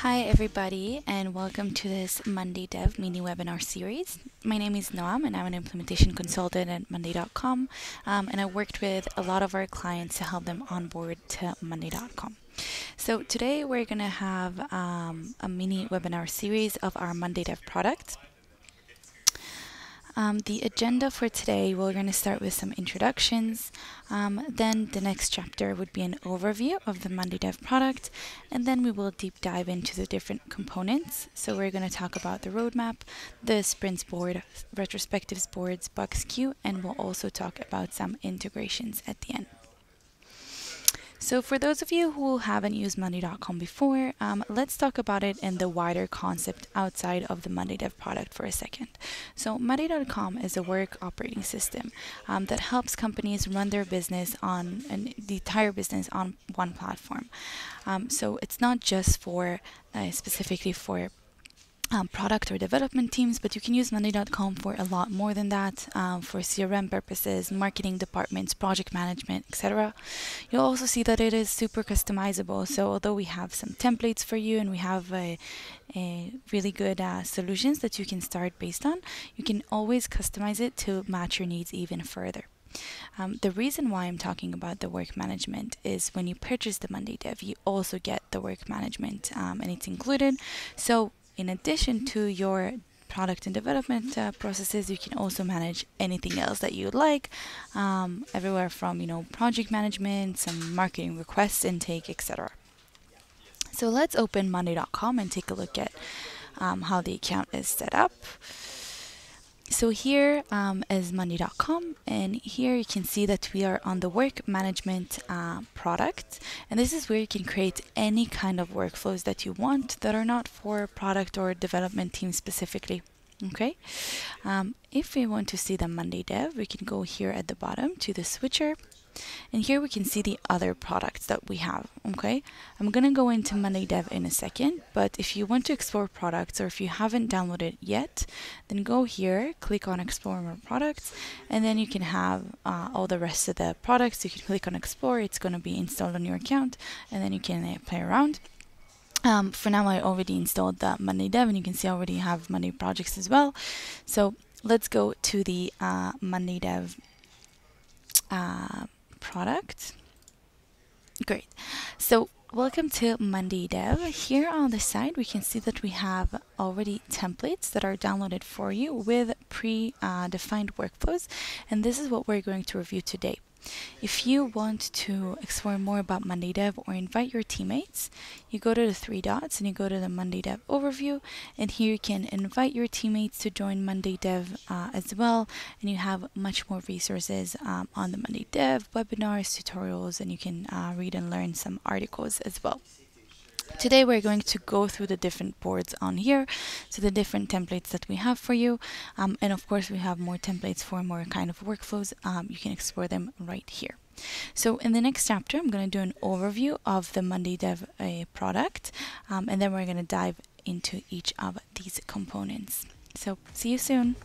Hi everybody and welcome to this Monday Dev mini webinar series. My name is Noam and I'm an implementation consultant at Monday.com um, and I worked with a lot of our clients to help them onboard to Monday.com. So today we're going to have um, a mini webinar series of our Monday Dev product. Um, the agenda for today, we're going to start with some introductions. Um, then the next chapter would be an overview of the Monday Dev product. And then we will deep dive into the different components. So we're going to talk about the roadmap, the sprints board, retrospectives boards, bugs queue, and we'll also talk about some integrations at the end. So for those of you who haven't used Monday.com before, um, let's talk about it in the wider concept outside of the Monday Dev product for a second. So Monday.com is a work operating system um, that helps companies run their business on and the entire business on one platform. Um, so it's not just for uh, specifically for um, product or development teams, but you can use Monday.com for a lot more than that um, for CRM purposes, marketing departments, project management, etc. You'll also see that it is super customizable. So although we have some templates for you and we have a, a really good uh, solutions that you can start based on, you can always customize it to match your needs even further. Um, the reason why I'm talking about the work management is when you purchase the Monday Dev, you also get the work management um, and it's included. So in addition to your product and development uh, processes, you can also manage anything else that you would like, um, everywhere from you know project management, some marketing requests intake, etc. So let's open Monday.com and take a look at um, how the account is set up so here um, is monday.com and here you can see that we are on the work management uh, product. And this is where you can create any kind of workflows that you want that are not for product or development team specifically okay? Um, if we want to see the monday dev we can go here at the bottom to the switcher and here we can see the other products that we have, okay? I'm gonna go into Monday Dev in a second, but if you want to explore products or if you haven't downloaded yet, then go here, click on explore more products, and then you can have uh, all the rest of the products. You can click on explore, it's gonna be installed on your account, and then you can uh, play around. Um, for now, I already installed the Monday Dev, and you can see I already have Monday projects as well. So let's go to the uh, uh, product. Great. So welcome to Monday Dev. Here on the side, we can see that we have already templates that are downloaded for you with pre-defined uh, workflows. And this is what we're going to review today. If you want to explore more about Monday Dev or invite your teammates, you go to the three dots and you go to the Monday Dev overview, and here you can invite your teammates to join Monday Dev uh, as well, and you have much more resources um, on the Monday Dev, webinars, tutorials, and you can uh, read and learn some articles as well. Today we're going to go through the different boards on here, so the different templates that we have for you, um, and of course we have more templates for more kind of workflows. Um, you can explore them right here. So in the next chapter, I'm going to do an overview of the Monday Dev uh, product, um, and then we're going to dive into each of these components. So see you soon.